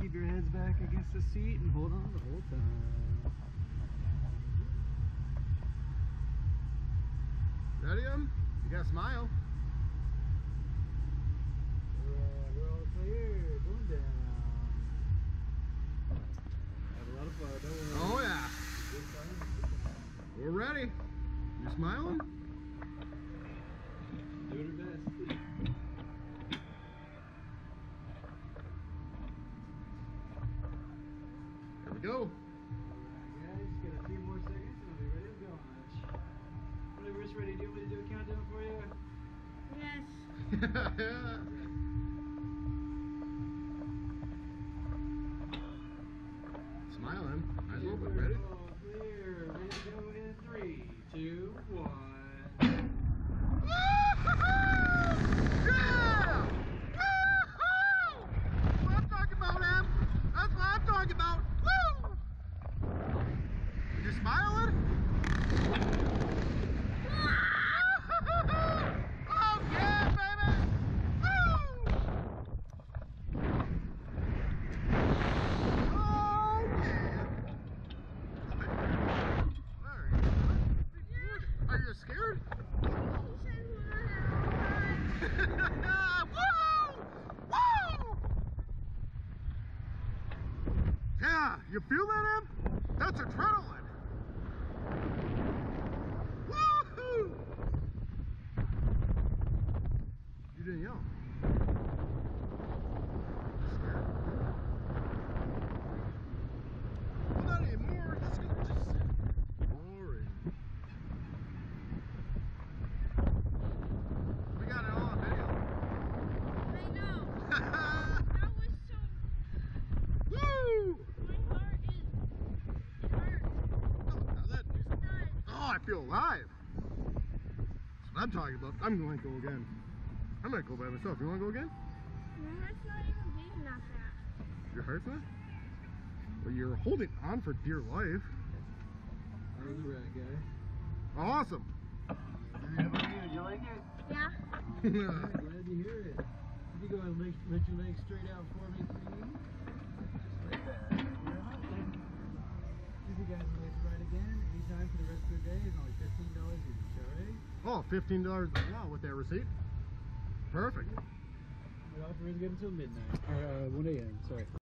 keep your heads back against the seat and hold on the whole time. Ready, em? You gotta smile. Alright, we're all clear. Going down. Have a lot of fun. Oh yeah. We're ready. You smiling? We go. Alright, guys, got a few more seconds and we'll be ready to go. on Whenever it's ready, do you want me to do a countdown for you? Yes. Smiling. Might as well be We're ready. all clear. Ready to go in three, two, one. Yeah! Woo-hoo! That's what I'm talking about, Em. That's what I'm talking about. Woo! You smiling? oh yeah, baby! Woo! Oh yeah! Are scared? You feel that, Em? That's adrenaline. Woohoo! You didn't yell. Scared? Well, not anymore. That's gonna just boring. We got it all on video. I know. That was so. Woo! My heart is. It hurts. Oh, now that, Just does. oh, I feel alive. That's what I'm talking about. I'm going to go again. I'm going to go by myself. You want to go again? My heart's not even beating that fast. Your heart's not? Well, you're holding on for dear life. I was a rat guy. Awesome. Did you like it? Yeah. Alright, glad to hear it. If you go and make, let your legs straight out for me, please. Just like that. If you guys would like to ride again, anytime for the rest of the day, only $15 each, alright? oh, $15 wow, with that receipt. Perfect. We're get until midnight. Or, uh, 1 a.m., sorry.